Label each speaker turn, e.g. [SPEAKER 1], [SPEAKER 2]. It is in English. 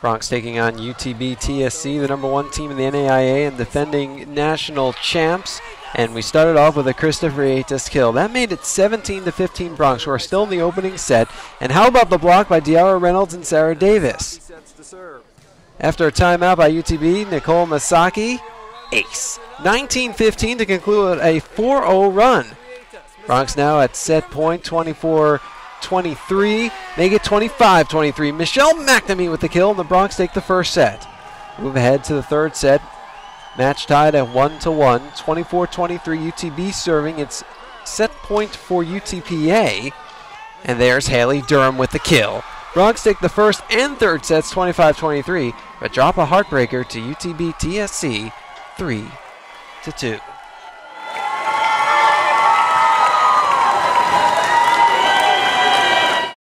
[SPEAKER 1] Broncs taking on UTB TSC, the number one team in the NAIA and defending national champs. And we started off with a Krysta Freitas kill. That made it 17 to 15 Broncs, who are still in the opening set. And how about the block by Diara Reynolds and Sarah Davis? After a timeout by UTB, Nicole Masaki, ace. 19-15 to conclude a 4-0 run. Broncs now at set point 24 23. Make it 25 23. Michelle McNamee with the kill, and the Broncs take the first set. Move ahead to the third set. Match tied at 1 to 1. 24 23. UTB serving. It's set point for UTPA. And there's Haley Durham with the kill. Broncs take the first and third sets 25 23, but drop a heartbreaker to UTB TSC 3 to 2.